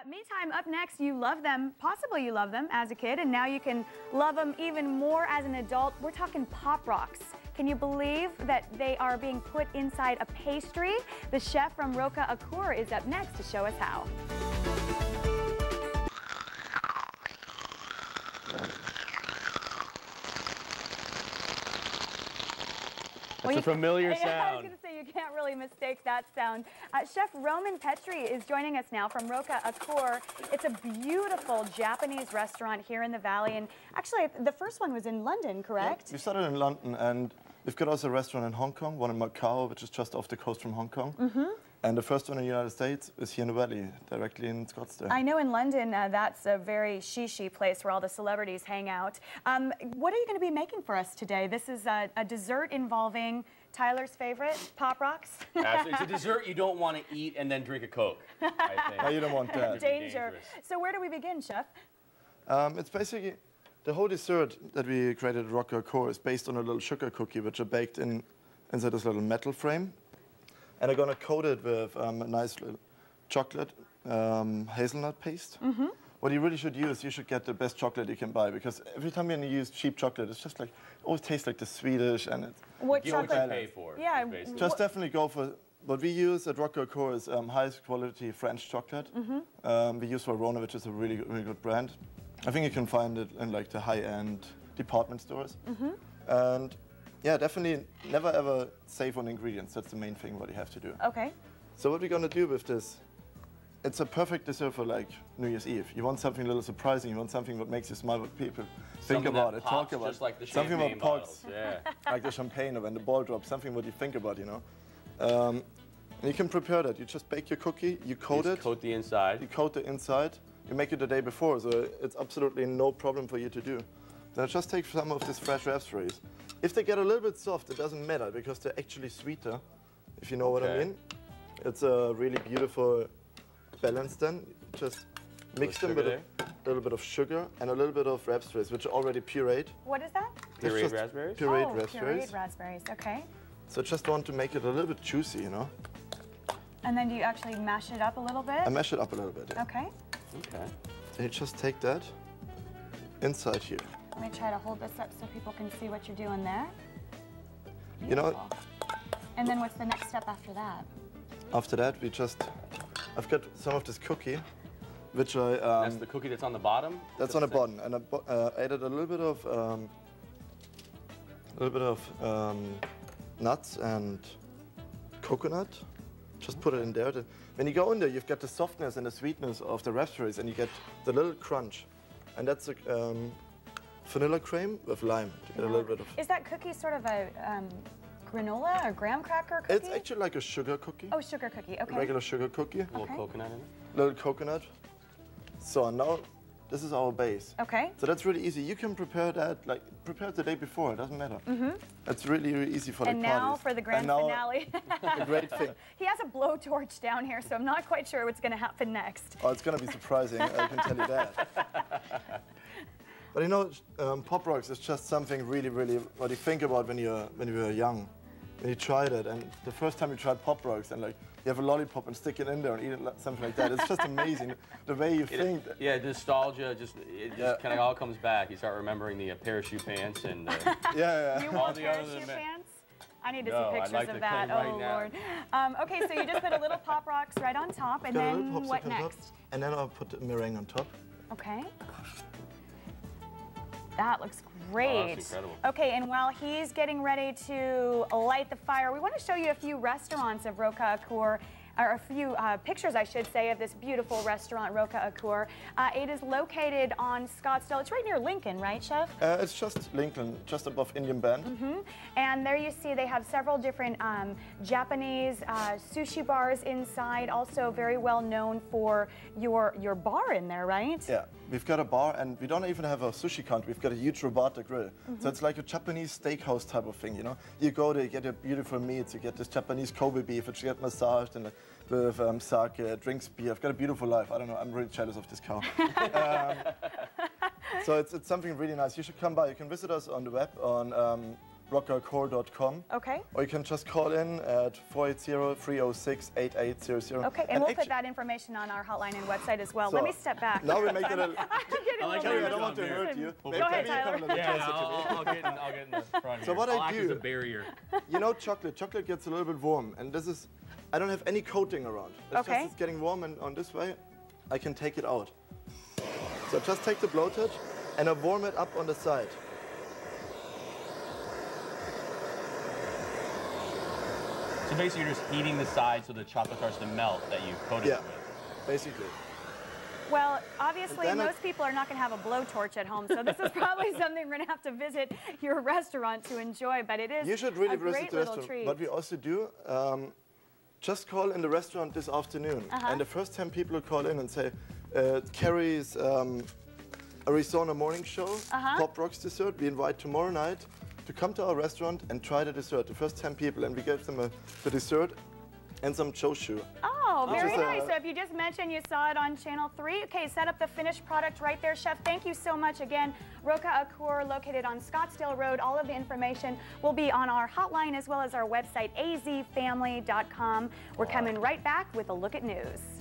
Uh, meantime, up next, you love them, possibly you love them as a kid, and now you can love them even more as an adult. We're talking Pop Rocks. Can you believe that they are being put inside a pastry? The chef from Roka Akor is up next to show us how. It's a familiar sound. I was going to say you can't really mistake that sound. Uh, Chef Roman Petri is joining us now from Roka Akor. It's a beautiful Japanese restaurant here in the valley, and actually the first one was in London, correct? We started in London, and we've got also a restaurant in Hong Kong, one in Macau, which is just off the coast from Hong Kong. Mm-hmm. And the first one in the United States is here in the valley, directly in Scottsdale. I know in London uh, that's a very shishi place where all the celebrities hang out. Um, what are you going to be making for us today? This is a, a dessert involving Tyler's favorite, Pop Rocks. Absolutely. It's a dessert you don't want to eat and then drink a Coke, I think. No, you don't want that. Danger. So where do we begin, Chef? Um, it's basically the whole dessert that we created at Roka Akor is based on a little sugar cookie, which are baked in inside this little metal frame. And I'm gonna coat it with um, a nice little chocolate um, hazelnut paste. What you really should use, you should get the best chocolate you can buy because every time you use cheap chocolate, it's just like always tastes like the Swedish and it's What Get what you chocolate? pay for. Yeah, basically. Just definitely go for what we use at Roka Akor is um, highest quality French chocolate. Um, we use Valrhona, which is a really, really good brand. I think you can find it in like the high-end department stores. And yeah, definitely never ever save on ingredients. That's the main thing what you have to do. Okay. So what we're gonna do with this, it's a perfect dessert for like New Year's Eve. You want something a little surprising. You want something that makes you smile. What people think Something about it, pops talk about just like the something about pops. Yeah. like the champagne or when the ball drops, something what you think about, you know. Um, and you can prepare that. You just bake your cookie, you coat Just it, coat the inside. you coat the inside, you make it the day before, so it's absolutely no problem for you to do. Then just take some of these fresh raspberries. If they get a little bit soft, it doesn't matter because they're actually sweeter, if you know what I mean. It's a really beautiful balance then. Just mix them with a little bit of sugar and a little bit of raspberries, which are already pureed. What is that? Pureed raspberries? Pureed oh, raspberries. pureed raspberries. Okay. So just want to make it a little bit juicy, you know. And then do you actually mash it up a little bit? I mash it up a little bit. yeah. Okay. Okay. Then you just take that inside here. Let me try to hold this up so people can see what you're doing there. You know, And then what's the next step after that? after that we just, I've got some of this cookie, which I, um, That's the cookie that's on the bottom? that's on the bottom, and I uh, added a little bit of, um, a little bit of um, nuts and coconut. Just put it in there. The- When you go in there, you've got the softness and the sweetness of the raspberries, and you get the little crunch, and that's a um, vanilla cream with lime to get a little bit of. Is that cookie sort of a um, granola or graham cracker cookie? It's actually like a sugar cookie, Oh, sugar cookie. Okay. regular sugar cookie, A little Okay. coconut in it? little coconut. So now, this is our base. Okay. So that's really easy. You can prepare that, like, prepare it the day before. It doesn't matter. Mm-hmm. It's really, really easy for And like now for the grand now, finale. The great thing. he has a blowtorch down here, so I'm not quite sure what's going to happen next. Oh, it's gonna be surprising. I can tell you that. But you know, um, pop rocks is just something really, really what you think about when you're when you were young, when you tried it, and the first time you tried pop rocks, and like you have a lollipop and stick it in there and eat it, something like that. It's just amazing the way you think. Yeah, nostalgia just it just Yeah. kind of all comes back. You start remembering the uh, parachute pants and uh, Yeah, yeah. You All want the other parachute than- pants? I need to No, see I'd pictures like of to that. come right oh now. lord. Um, okay, so you just put a little pop rocks right on top, and Got then little what popsicle on top, next? and then I'll put the meringue on top. Okay. That looks oh, great. incredible. Okay, and while he's getting ready to light the fire, we want to show you a few restaurants of Roka Akor. Or a few uh, pictures, I should say, of this beautiful restaurant, Roka Akor. Uh, it is located on Scottsdale. It's right near Lincoln, right, Chef? Uh, it's just Lincoln, just above Indian Bend. Mm-hmm. And there you see they have several different um, Japanese uh, sushi bars inside. Also very well known for your your bar in there, right? Yeah, we've got a bar and we don't even have a sushi counter. We've got a huge robata grill. So it's like a Japanese steakhouse type of thing, you know? You go there, you get your beautiful meats, you get this Japanese Kobe beef, which you get massaged and with um, sake, drinks beer. I've got a beautiful life. I don't know, I'm really jealous of this cow. um, so it's, it's something really nice. You should come by. You can visit us on the web on um, rokaakor.com. Okay. Or you can just call in at 480-306-8800. Okay, and, we'll put that information on our hotline and website as well. Let me step back. Now we make it a little... I'm getting I like a little you're I don't want to Here. hurt you. Go ahead, Tyler. Yeah, closer to me. I'll, I'll, get in, I'll get in the front So here. what I I'll act as do- a barrier. You know chocolate. Chocolate gets a little bit warm, and this is, I don't have any coating around. It's Okay. just it's getting warm, and on this way, I can take it out. So just take the blowtorch, and I warm it up on the side. So basically, you're just heating the side so the chocolate starts to melt that you coated Yeah, it with. basically. Well, obviously, And then I- most people are not going to have a blowtorch at home, so this is probably something we're going to have to visit your restaurant to enjoy. But it is You should really a visit great the restaurant. treat. What we also do, um, just call in the restaurant this afternoon. Uh-huh. And the first 10 people who call in and say, uh, Carrie's um, Arizona morning show, Uh-huh. Pop Rocks dessert, we invite tomorrow night to come to our restaurant and try the dessert. The first 10 people, and we gave them a, the dessert and some choshu. Oh, very a- uh, nice. So if you just mentioned you saw it on Channel 3, okay, set up the finished product right there, Chef. Thank you so much again. Roka Akor, located on Scottsdale Road. All of the information will be on our hotline as well as our website, azfamily.com. We're coming right back with a look at news.